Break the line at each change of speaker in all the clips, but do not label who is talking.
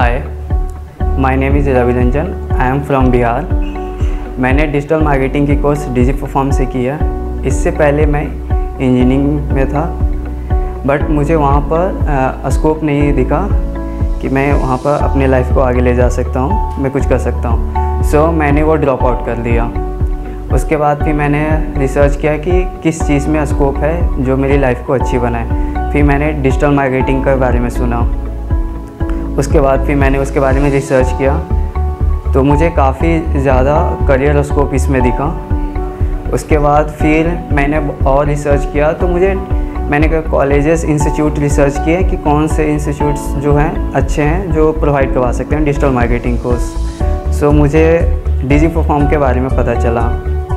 Hi my name is Ravi Ranjan I am from Bihar मैंने digital marketing की course डिजी perform से किया इससे पहले मैं इंजीनियरिंग में था बट मुझे वहाँ पर स्कोप नहीं दिखा कि मैं वहाँ पर अपने लाइफ को आगे ले जा सकता हूँ मैं कुछ कर सकता हूँ। सो so, मैंने वो ड्रॉप आउट कर दिया। उसके बाद फिर मैंने रिसर्च किया कि किस चीज़ में स्कोप है जो मेरी लाइफ को अच्छी बनाए। फिर मैंने डिजिटल मार्केटिंग के बारे में सुना। उसके बाद फिर मैंने उसके बारे में रिसर्च किया। तो मुझे काफ़ी ज़्यादा करियर स्कोप इसमें दिखा। उसके बाद फिर मैंने और रिसर्च किया। तो मुझे, मैंने कहा कॉलेजेस इंस्टीट्यूट रिसर्च किए कि कौन से इंस्टीट्यूट्स जो हैं, अच्छे हैं, जो प्रोवाइड करवा सकते हैं डिजिटल मार्केटिंग कोर्स सो मुझे डिजी परफॉर्म के बारे में पता चला।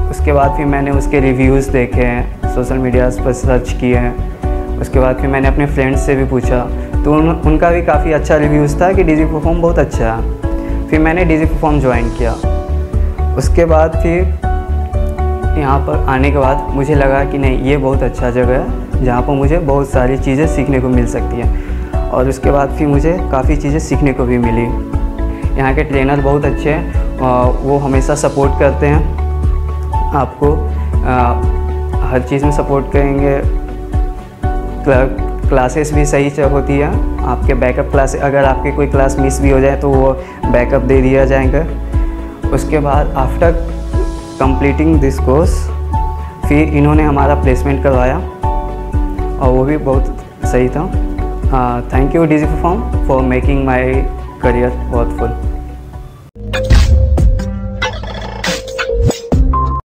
उसके बाद फिर मैंने उसके रिव्यूज़ देखे हैं सोशल मीडियाज़ पर सर्च किए। हैं उसके बाद फिर मैंने अपने फ्रेंड्स से भी पूछा। तो उन, उनका भी काफ़ी अच्छा रिव्यूज़ था कि डिजी परफॉर्म बहुत अच्छा है। फिर मैंने डिजी परफॉर्म ज्वाइन किया। उसके बाद फिर यहाँ पर आने के बाद मुझे लगा कि नहीं ये बहुत अच्छा जगह है जहाँ पर मुझे बहुत सारी चीज़ें सीखने को मिल सकती हैं। और उसके बाद फिर मुझे काफ़ी चीज़ें सीखने को भी मिली। यहाँ के ट्रेनर बहुत अच्छे हैं वो हमेशा सपोर्ट करते हैं। आपको आ, हर चीज़ में सपोर्ट करेंगे। क्लासेस भी सही से होती है। आपके बैकअप क्लास अगर आपके कोई क्लास मिस भी हो जाए तो वो बैकअप दे दिया जाएगा। उसके बाद आफ्टर कंप्लीटिंग दिस कोर्स फिर इन्होंने हमारा प्लेसमेंट करवाया। और वो भी बहुत सही था। Thank you Digiperform for making my career beautiful